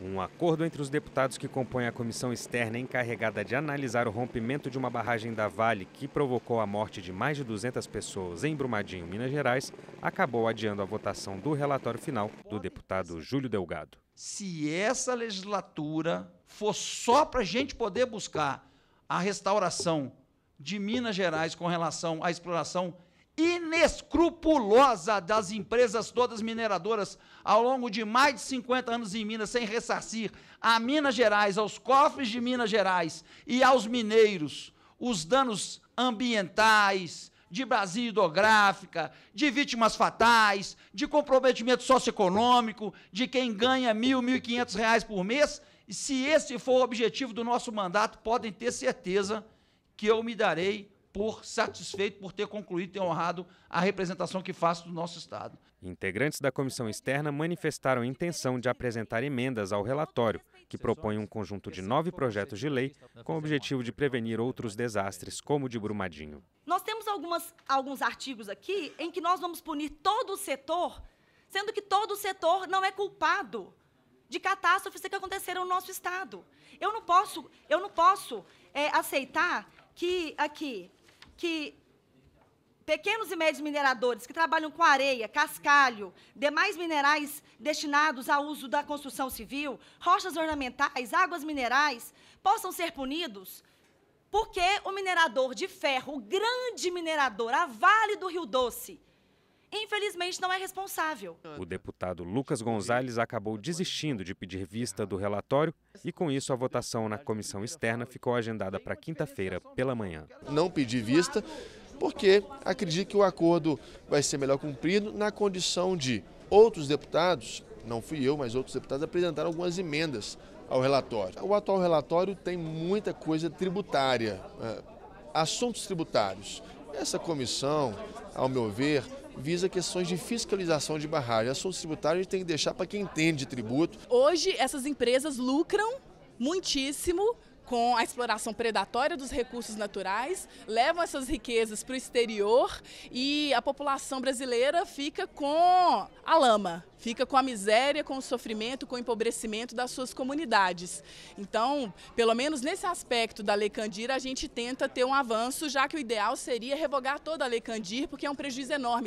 Um acordo entre os deputados que compõem a comissão externa encarregada de analisar o rompimento de uma barragem da Vale que provocou a morte de mais de 200 pessoas em Brumadinho, Minas Gerais, acabou adiando a votação do relatório final do deputado Júlio Delgado. Se essa legislatura for só para a gente poder buscar a restauração de Minas Gerais com relação à exploração inescrupulosa das empresas todas mineradoras ao longo de mais de 50 anos em Minas, sem ressarcir a Minas Gerais, aos cofres de Minas Gerais e aos mineiros os danos ambientais, de Brasil hidrográfica, de vítimas fatais, de comprometimento socioeconômico, de quem ganha mil, mil e quinhentos reais por mês. E se esse for o objetivo do nosso mandato, podem ter certeza que eu me darei por satisfeito por ter concluído e honrado a representação que faço do nosso Estado. Integrantes da comissão externa manifestaram a intenção de apresentar emendas ao relatório, que propõe um conjunto de nove projetos de lei com o objetivo de prevenir outros desastres, como o de Brumadinho. Nós temos algumas, alguns artigos aqui em que nós vamos punir todo o setor, sendo que todo o setor não é culpado de catástrofes que aconteceram no nosso Estado. Eu não posso, eu não posso é, aceitar que aqui que pequenos e médios mineradores que trabalham com areia, cascalho, demais minerais destinados ao uso da construção civil, rochas ornamentais, águas minerais, possam ser punidos? Porque o minerador de ferro, o grande minerador, a Vale do Rio Doce, infelizmente não é responsável. O deputado Lucas Gonzalez acabou desistindo de pedir vista do relatório e, com isso, a votação na comissão externa ficou agendada para quinta-feira pela manhã. Não pedi vista porque acredito que o acordo vai ser melhor cumprido na condição de outros deputados, não fui eu, mas outros deputados apresentaram algumas emendas ao relatório. O atual relatório tem muita coisa tributária, né? assuntos tributários. Essa comissão, ao meu ver, visa questões de fiscalização de barragem. Assuntos tributários a gente tem que deixar para quem entende de tributo. Hoje, essas empresas lucram muitíssimo com a exploração predatória dos recursos naturais, levam essas riquezas para o exterior e a população brasileira fica com a lama, fica com a miséria, com o sofrimento, com o empobrecimento das suas comunidades. Então, pelo menos nesse aspecto da Lei Candir, a gente tenta ter um avanço, já que o ideal seria revogar toda a Lei Candir, porque é um prejuízo enorme.